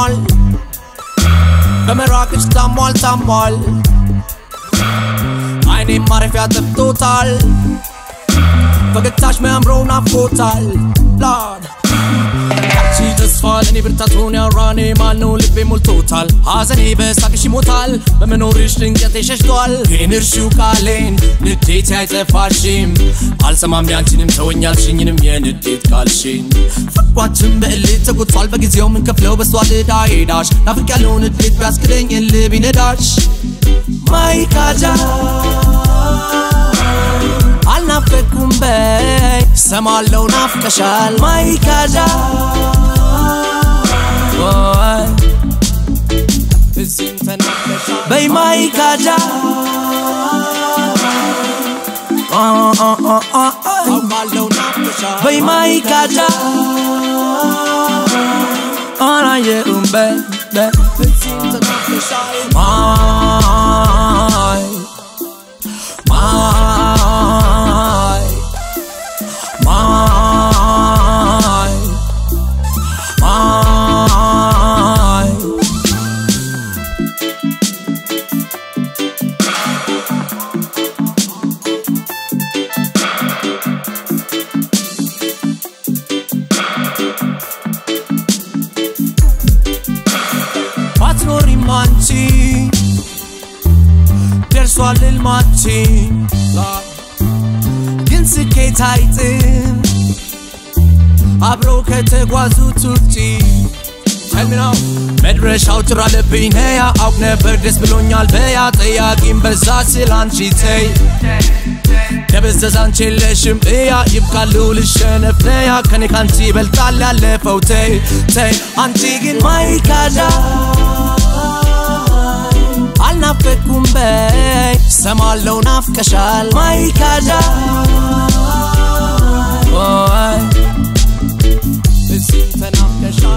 all. Când rock it, la mol, la mol Ai ne mare fiată total me, I'm vreun afutal Lord. ብርታቱን ያወራኔ ማነው? ልቤ ሞልቶታል። ሐዘኔ በሳቅሽ ይሞታል። በመኖርሽ ድንገቴ ሸሽቷል ግን እርሺው ቃሌን ንዴቴ አይጠፋሽም። አልሰማም ያንቺንም ተወኛልሽኝንም የንዴት ቃልሽን። ፍቅሯችን በእልህ ተጎድቷል። በጊዜው ምንከፍለው በሷል ዕዳ ሄዳሽ? ናፍቅ ያለው ንዴት ቢያስክደኝ እልህ ቢነዳሽ ማይካጃ አልናፈኩም በይ። ሰማለው ናፍቀሻል። ማይካጃ By my kaja Oh oh oh oh oh. By my kaja oh Ona ye umbe Oh አንቺ ደርሷል ሕልማችን ግን ስኬት አይጥም አብረው ከተጓዙት ውጪ ተልሚናው መድረሻው ጭር አለብኝ ነያ አውቅ ነበር ደስ ብሎኛል በያ ጠያቂም በዛ ስል አንቺ ተይ ደበዘዝ አንቺ የለሽም እያ ይብቃሉ ልሸነፍ ነያ ከኔ ካንቺ ይበልጣል ያለፈው ተይ ተይ አንቺ ግን ማይካዳ السما لونها في كشال ماي كاجا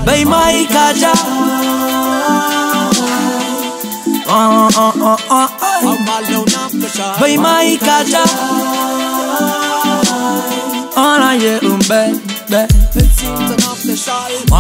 بي ماي كاجا بي ماي كاجا انا يا ام بي بي بتسيب تنافكشال